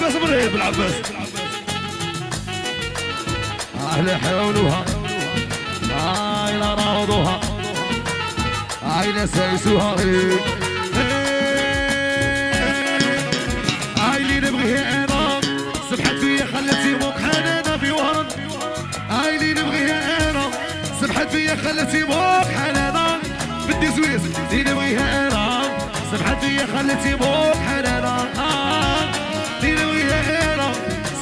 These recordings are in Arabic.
العباس مريب العباس أهل لا أين هاي لا سايسوها هاي اللي نبغيها أنا سبحت فيا خلتي موك حنانا في وهران. هاي اللي نبغيها أنا سبحت فيا خلتي موك أنا بدي زويز اللي نبغيها أنا سبحت فيا خلتي موقحان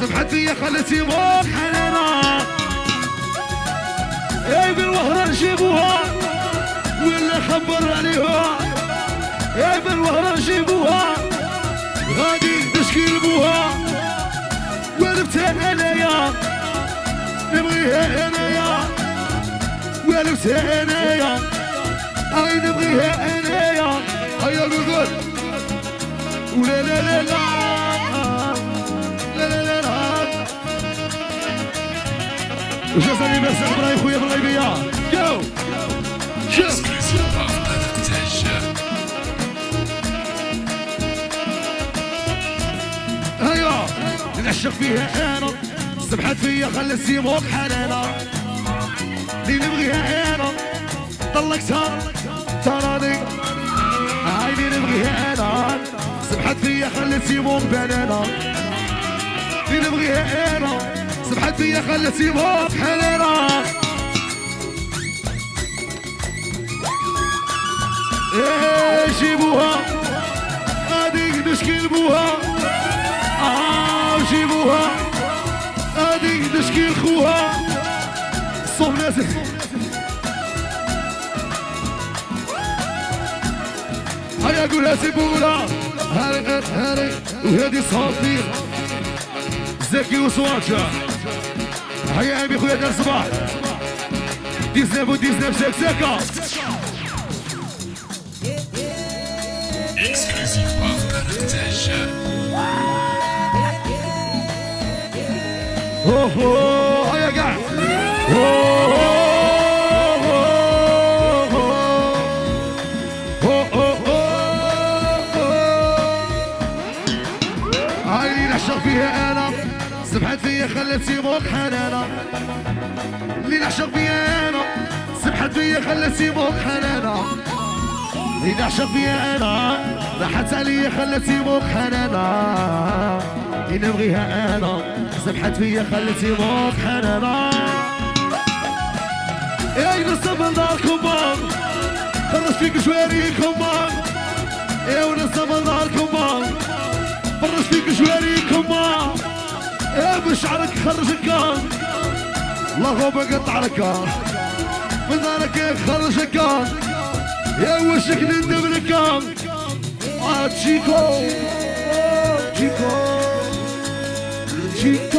سبحت فيا خلتي موك حنانة. اي بالوهرة نجيبوها ولا خبر عليها. اي بالوهرة نجيبوها غادي تشكيل بوها ولبتها انايا نبغيها انايا ولبتها انايا أي نبغيها انايا هيا قول ولا لا لا لا لا لا. وجزاني بس إبراهيم خويا بالغيبيه جو هيا نعشق فيها أنا. سبحت فيا خلت سيموك حنانة. اللي نبغيها أنا. طلقتها. تراني. هاي اللي نبغيها أنا. سبحت فيا خلت سيموك بنانة. اللي نبغيها أنا. سبحت فيا خلتي موت حليرة إيه جيبوها. هاديك نشكي بوها آه جيبوها. هاديك نشكي خوها صوب نازل. هيا قولها سيبولا هاري هاري وهادي صافي زكي وسواتشا هيا عمي خويا دار صباح ديزناف وديزناف ساك ساكا اكسكلوزيف هيا قاع هاي اللي نعشق فيها أنا. سبحت فيا خلت مو حنانة اللي نعشق فيها أنا. سبحت فيا خلت مو حنانة اللي نعشق فيها أنا. راحت عليا خلت مو حنانة اللي نبغيها أنا. سبحت فيا خلت مو حنانة اي نصب داركم بار خرج فيك شواريكم إي يا نصب داركم بار فرش فيك شواريكم بار بشعرك خرجك الله بقطع لك من ذلك خرج خرجك يا وشك ندم لك آه تشيكو. تشيكو. تشيكو.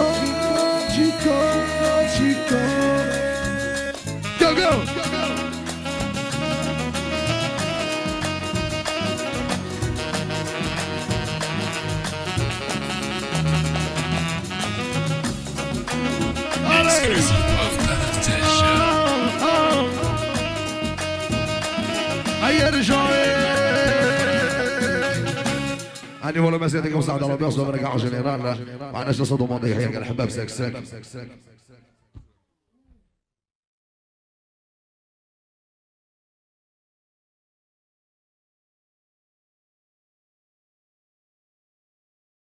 اكسكلوسيف هيا رجعوا هاني والله ما زيد يعطيكم الصحة على ربي أصلا ما رجعوش لإيران ساك ساك